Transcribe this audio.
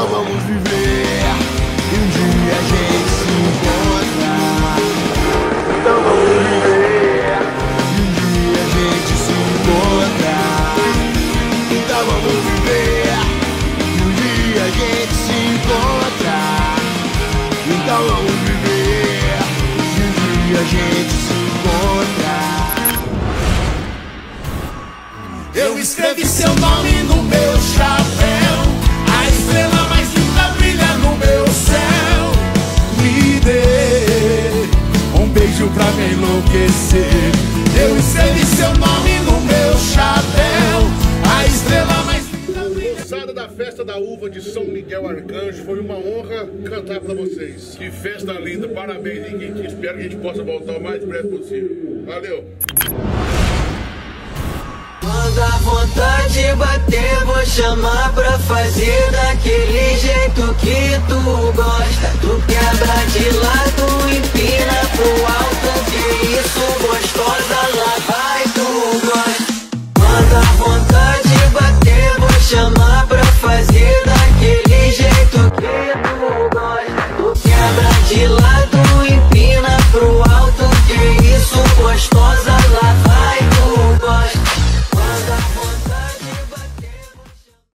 Então vamos viver e um dia a gente se encontra. Então vamos viver e um dia a gente se encontra. Então vamos viver e um dia a gente se encontra. Então vamos viver e um dia a gente se encontra. Eu escrevi seu nome no meu chapéu. Enlouquecer. Eu escrevi seu nome no meu chapéu. A estrela mais linda da festa da uva de São Miguel Arcanjo, foi uma honra cantar pra vocês. Que festa linda, parabéns, Henrique. Espero que a gente possa voltar o mais breve possível. Valeu! Quando a vontade bater, vou chamar pra fazer daquele jeito que tu gosta. Tu lado Kill